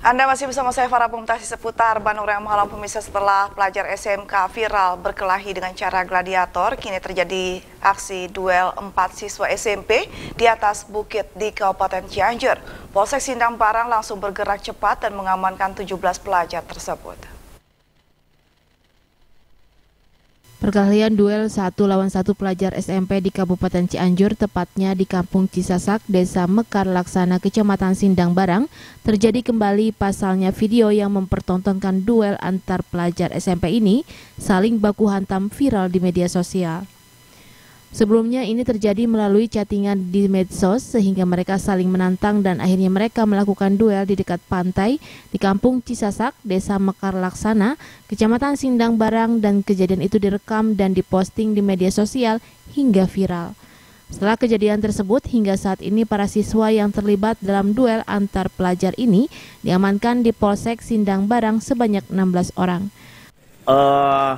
Anda masih bersama saya Farah Pemutasi seputar Bandung Raya Malam pemirsa setelah pelajar SMK viral berkelahi dengan cara gladiator. Kini terjadi aksi duel empat siswa SMP di atas bukit di Kabupaten Cianjur. Polsek Sindang Barang langsung bergerak cepat dan mengamankan 17 pelajar tersebut. Perkelahian duel satu lawan satu pelajar SMP di Kabupaten Cianjur, tepatnya di Kampung Cisasak, Desa Mekar Laksana, Kecamatan Sindang Barang, terjadi kembali pasalnya video yang mempertontonkan duel antar pelajar SMP ini saling baku hantam viral di media sosial. Sebelumnya ini terjadi melalui chattingan di medsos sehingga mereka saling menantang dan akhirnya mereka melakukan duel di dekat pantai di Kampung Cisasak, Desa Mekar Laksana, Kecamatan Sindang Barang dan kejadian itu direkam dan diposting di media sosial hingga viral. Setelah kejadian tersebut, hingga saat ini para siswa yang terlibat dalam duel antar pelajar ini diamankan di Polsek Sindang Barang sebanyak 16 orang. Uh,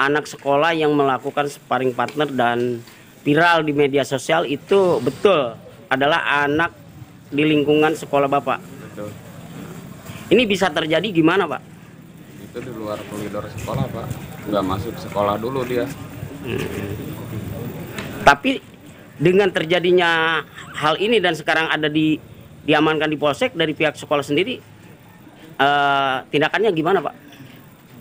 anak sekolah yang melakukan sparring partner dan viral di media sosial itu betul adalah anak di lingkungan sekolah Bapak. Betul. Ini bisa terjadi gimana Pak? Itu di luar koridor sekolah Pak, nggak masuk sekolah dulu dia. Hmm. Tapi dengan terjadinya hal ini dan sekarang ada di diamankan di polsek dari pihak sekolah sendiri, uh, tindakannya gimana Pak?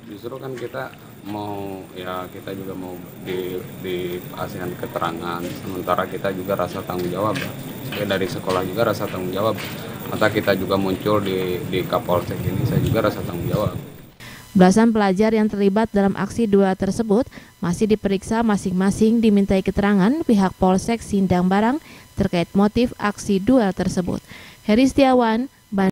Justru kan kita mau ya kita juga mau di dikasihkan keterangan. Sementara kita juga rasa tanggung jawab. Ya dari sekolah juga rasa tanggung jawab. Maka kita juga muncul di di Kapolsek ini saya juga rasa tanggung jawab. Belasan pelajar yang terlibat dalam aksi dua tersebut masih diperiksa masing-masing dimintai keterangan pihak Polsek Sindang Barang terkait motif aksi duel tersebut. Heri Setiawan,